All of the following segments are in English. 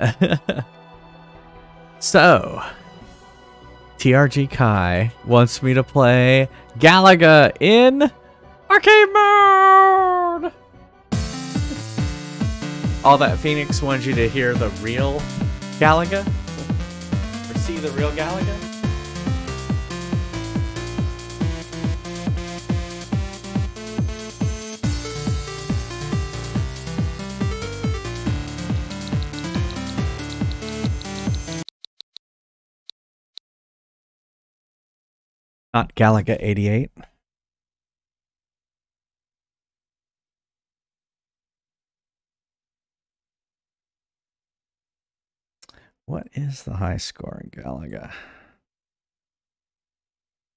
so, TRG Kai wants me to play Galaga in arcade mode. All that Phoenix wants you to hear the real Galaga or see the real Galaga. Not Galaga 88. What is the high score in Galaga?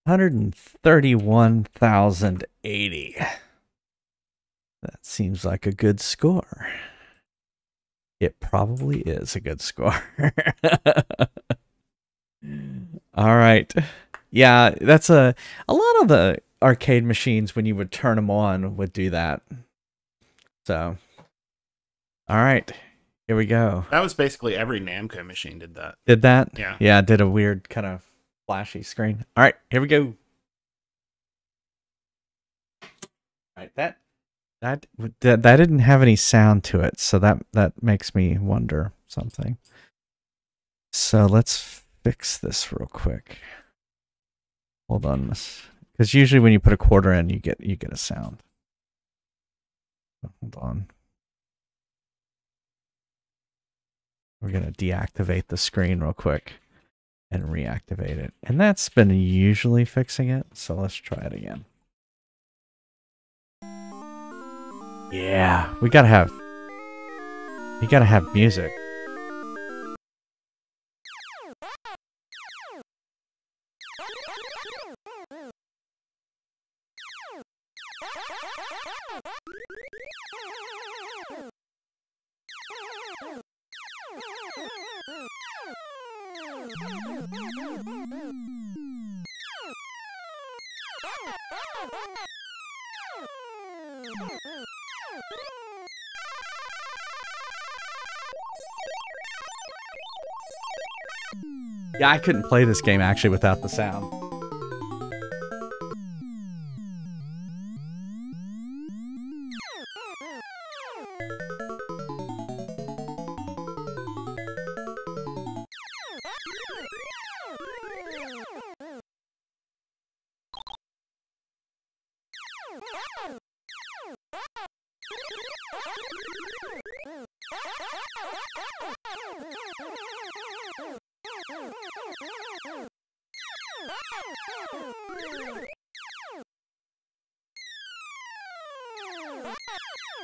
131,080. That seems like a good score. It probably is a good score. All right. Yeah, that's a a lot of the arcade machines when you would turn them on would do that. So, all right, here we go. That was basically every Namco machine did that. Did that? Yeah. Yeah, did a weird kind of flashy screen. All right, here we go. All right, that that that that didn't have any sound to it, so that that makes me wonder something. So let's fix this real quick. Hold on, because usually when you put a quarter in, you get you get a sound. Hold on. We're gonna deactivate the screen real quick and reactivate it, and that's been usually fixing it. So let's try it again. Yeah, we gotta have. You gotta have music. Yeah, I couldn't play this game actually without the sound. Oh!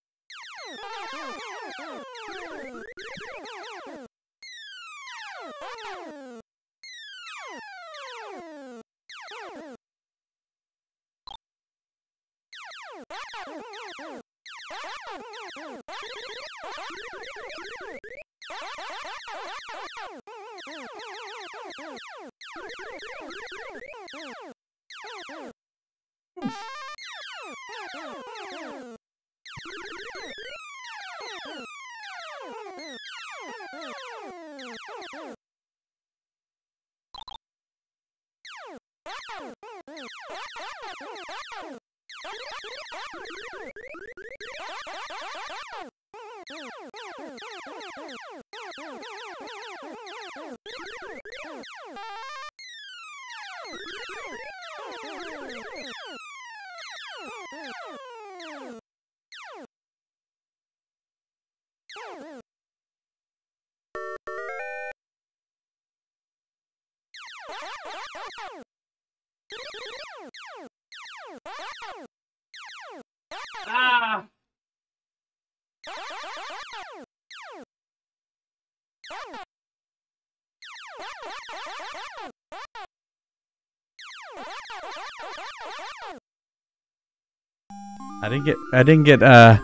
I didn't get I didn't get uh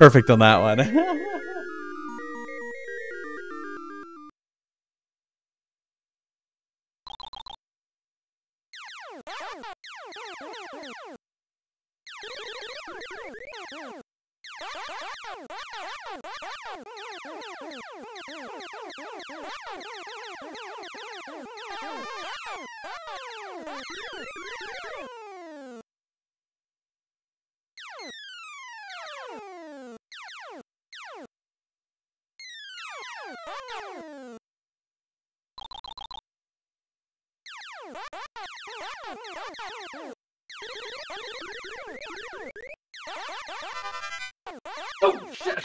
perfect on that one. Oh, shit!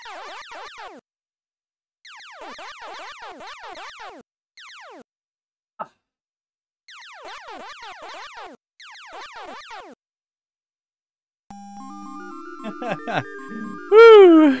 Woo!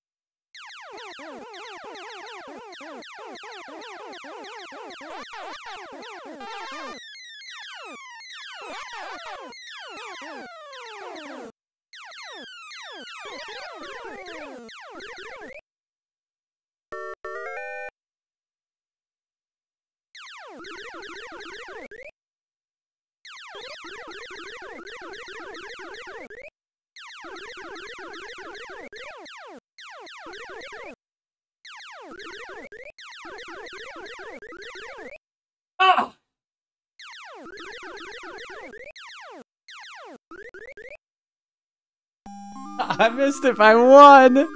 Ah! I missed it by one.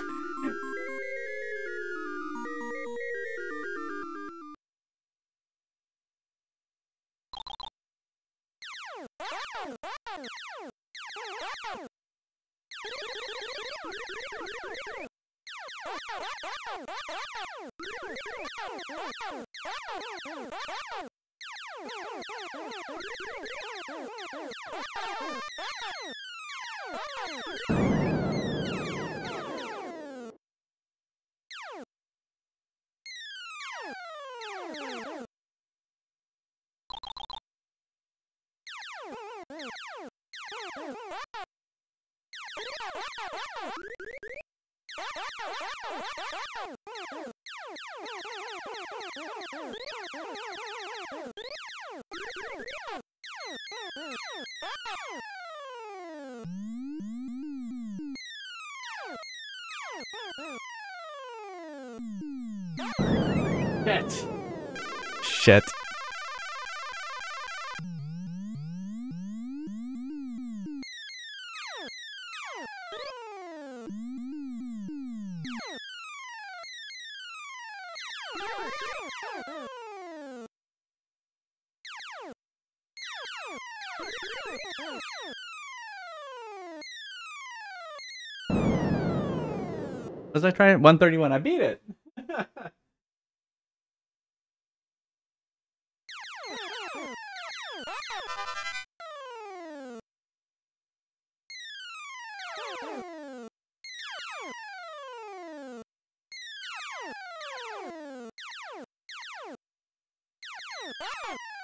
Shit. Shit. I trying 131? I beat it.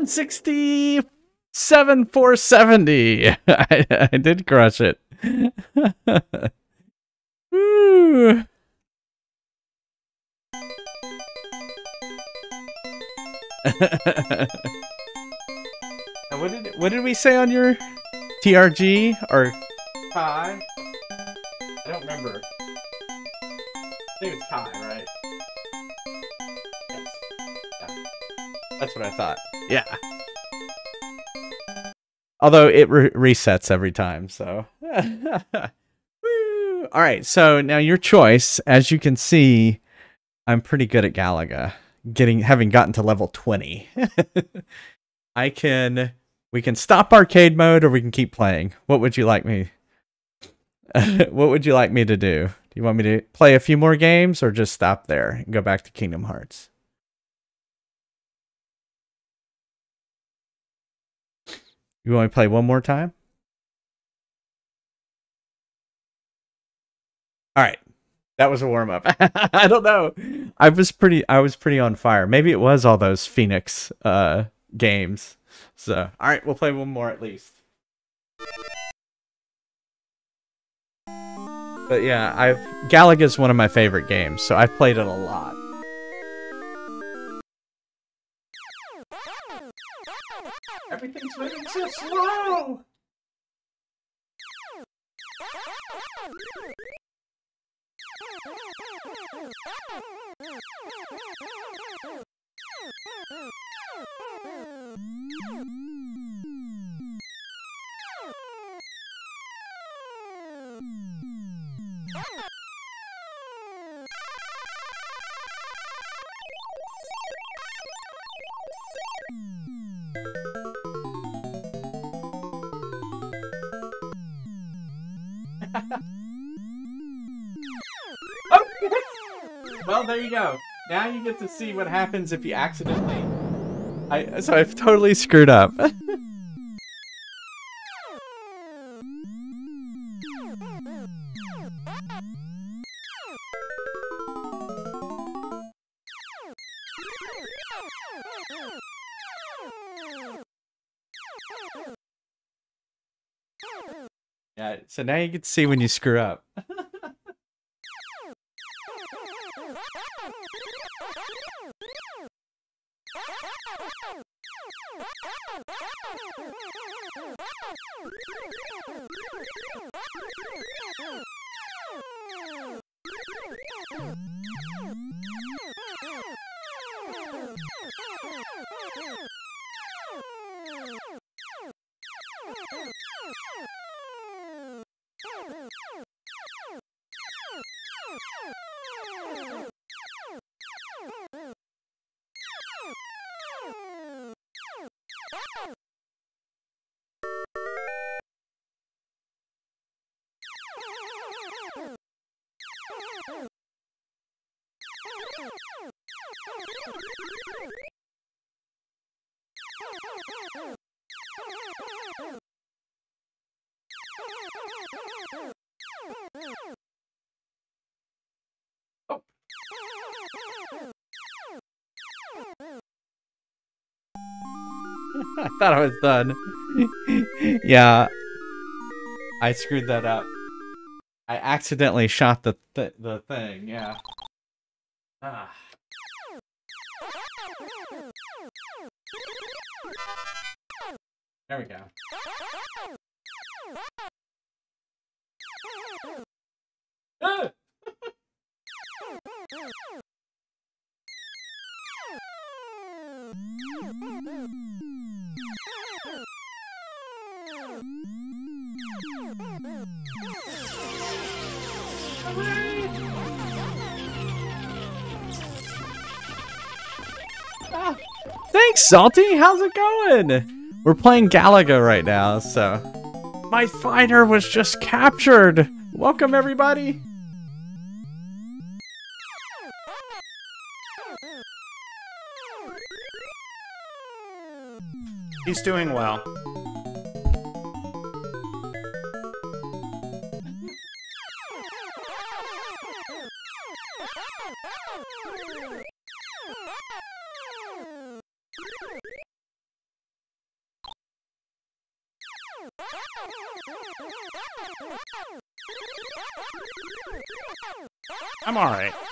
One sixty seven four seventy. I, I did crush it. What did what did we say on your TRG or Kai. I don't remember. I think it's Kai, right? Yes. That's what I thought. Yeah. Although it re- resets every time, so. All right, so now your choice. As you can see, I'm pretty good at Galaga, getting having gotten to level 20. I can we can stop arcade mode or we can keep playing. What would you like me? what would you like me to do? Do you want me to play a few more games or just stop there and go back to Kingdom Hearts? You want to play one more time? All right. That was a warm up. I don't know. I was pretty I was pretty on fire. Maybe it was all those Phoenix uh games. So, all right, we'll play one more at least. But yeah, I've Galaga's one of my favorite games, so I've played it a lot. Everything's moving so slow! Well, there you go. Now you get to see what happens if you accidentally. I so I've totally screwed up. yeah, so now you get to see when you screw up. Oh! I thought I was done. yeah. I screwed that up. I accidentally shot the th the thing, yeah. Ah. There we go. Thanks, Salty. How's it going? We're playing Galaga right now, so. My fighter was just captured. Welcome, everybody. He's doing well. I'm alright.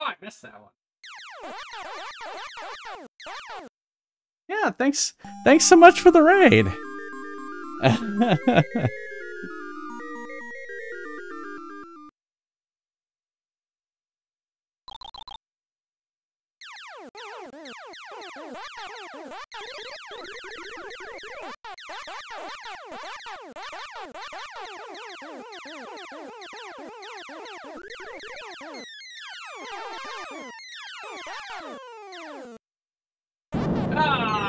Oh, I missed that one. Yeah, thanks. Thanks so much for the raid. Ah!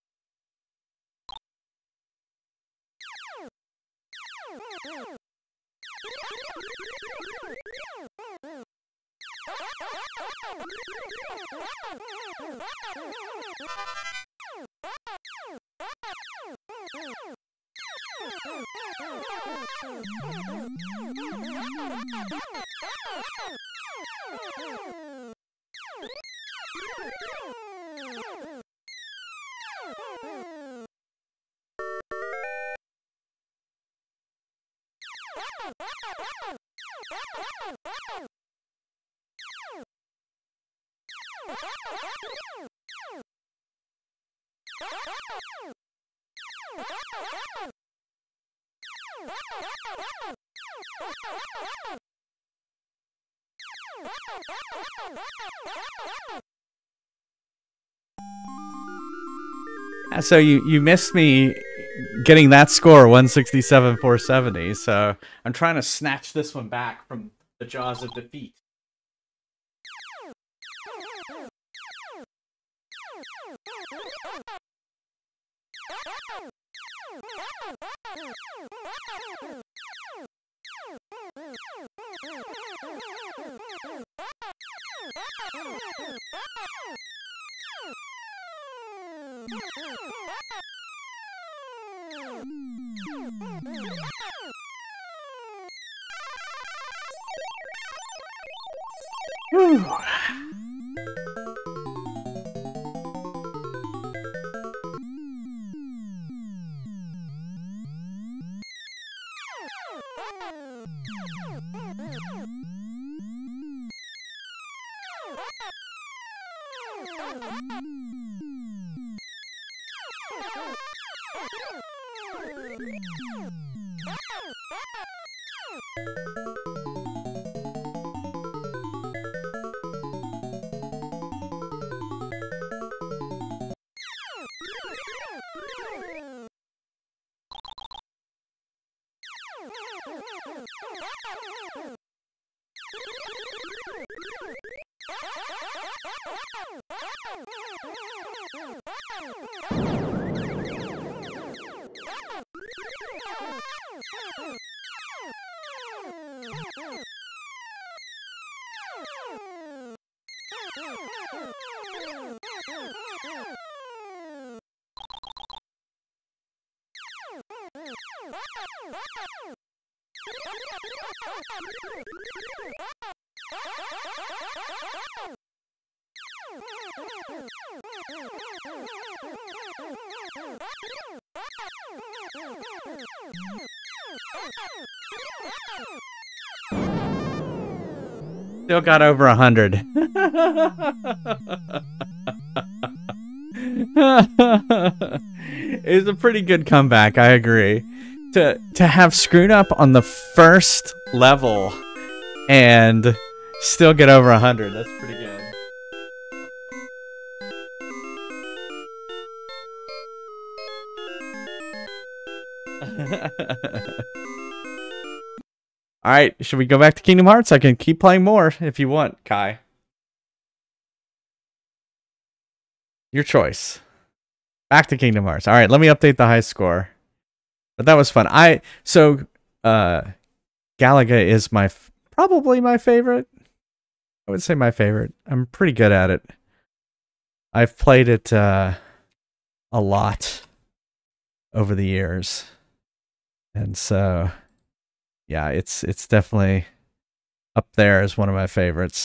Uh, Uh, so you you missed me getting that score 167 470. So I'm trying to snatch this one back from the jaws of defeat. Oh! you. Woo! Still got over a hundred. it was a pretty good comeback, I agree. To to have screwed up on the first level and still get over a hundred, that's pretty good. All right, should we go back to Kingdom Hearts? I can keep playing more if you want, Kai. Your choice. Back to Kingdom Hearts. All right, let me update the high score. But that was fun. I so uh Galaga is my probably my favorite. I would say my favorite. I'm pretty good at it. I've played it uh a lot over the years. And so yeah, it's it's definitely up there as one of my favorites.